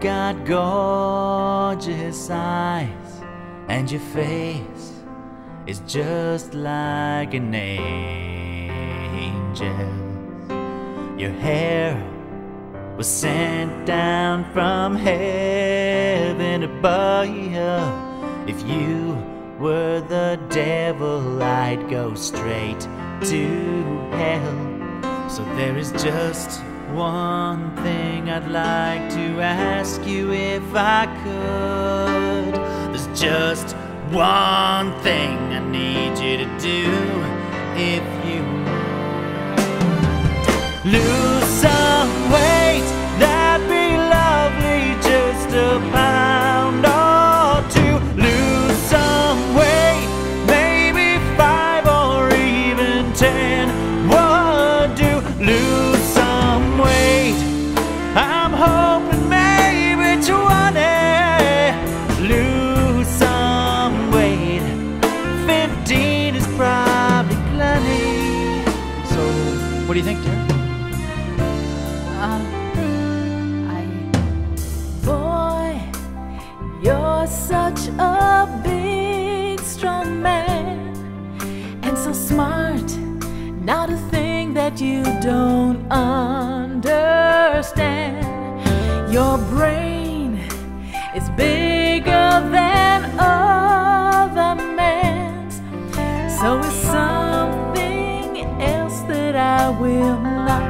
Got gorgeous eyes, and your face is just like an angel. Your hair was sent down from heaven above. You. If you were the devil, I'd go straight to hell. So there is just one thing I'd like to ask you if I could. There's just one thing I need you to do if you. Lose Boy, you're such a big, strong man, and so smart. Not a thing that you don't understand. Your brain is bigger than other man's, so is something else that I will not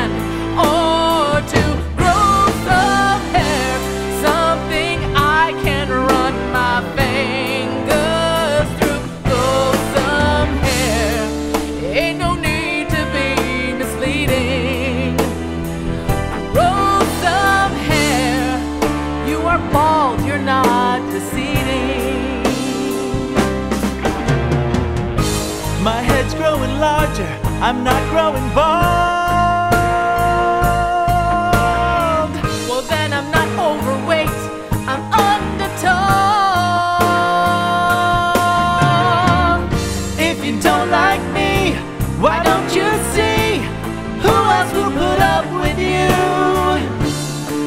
hair, you are bald, you're not deceiving. My head's growing larger, I'm not growing bald.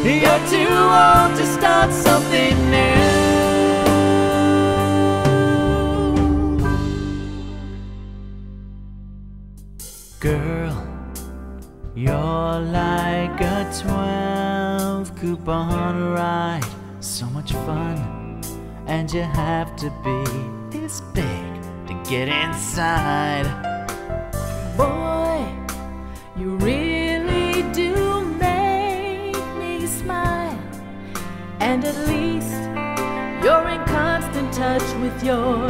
You're too old to start something new. Girl, you're like a 12 coupon ride. So much fun, and you have to be this big to get inside. And at least you're in constant touch with your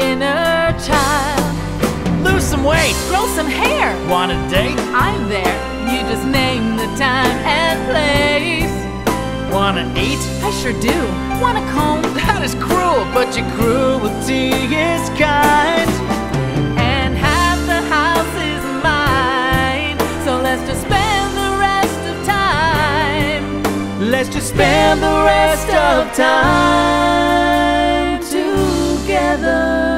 inner child. Lose some weight, Grow some hair. want a date? I'm there. You just name the time and place. Wanna eat? I sure do. Wanna comb? That is cruel, but your cruelty is kind. Let's just spend the rest of time together.